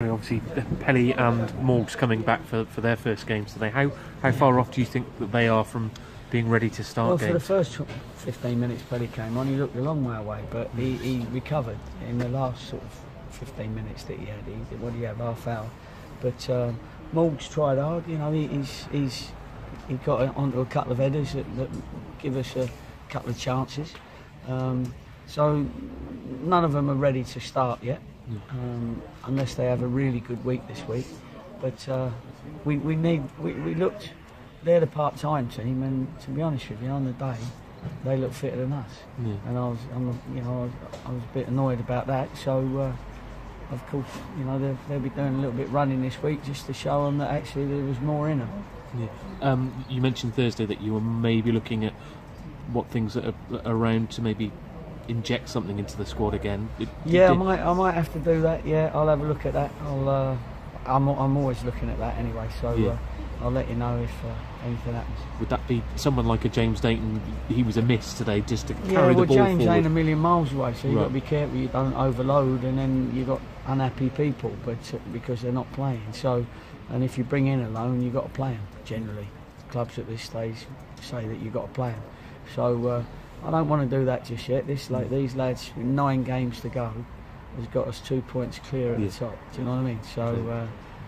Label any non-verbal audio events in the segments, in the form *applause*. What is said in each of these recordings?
Obviously, Pelly and Morgs coming back for, for their first games today. How how far off do you think that they are from being ready to start Well, for the first 15 minutes Pelly came on, he looked a long way away, but he, he recovered in the last sort of 15 minutes that he had. He, what do you have, half hour? But um, Morgs tried hard, you know, he, he's, he's he got onto a couple of headers that, that give us a couple of chances. Um, so none of them are ready to start yet, um, unless they have a really good week this week. But uh, we, we need, we, we looked, they're the part-time team, and to be honest with you, on the day, they look fitter than us. Yeah. And I was, I'm, you know, I was, I was a bit annoyed about that. So, uh, of course, you know, they'll, they'll be doing a little bit running this week just to show them that actually there was more in them. Yeah. Um, you mentioned Thursday that you were maybe looking at what things that are around to maybe inject something into the squad again. It- Yeah, I might, I might have to do that. Yeah, I'll have a look at that. I'll, uh, I'm, I'm always looking at that anyway. So Yeah. uh, I'll let you know if uh, anything happens. Would that be someone like a James Dayton? He was a miss today, just to Yeah, carry well, the ball James forward. ain't a million miles away, so you've got to be careful you don't overload, and then you've got unhappy people, but uh, because they're not playing. So, and if you bring in a loan, you've got to play them. Generally, clubs at this stage say that you've got to play them. So, uh, I don't want to do that just yet. This like these lads, with nine games to go, has got us two points clear at Yeah. the top. Do you know what I mean? So. Uh,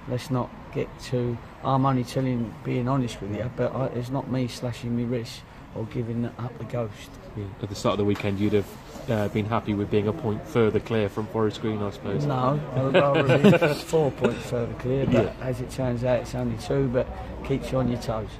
Let's not get too. I'm only telling, being honest with you, but I, it's not me slashing my wrist or giving up the ghost. Yeah. At the start of the weekend, you'd have uh, been happy with being a point further clear from Forest Green, I suppose. No, *laughs* I would rather be four points further clear, but Yeah. as it turns out, it's only two, but keeps you on your toes.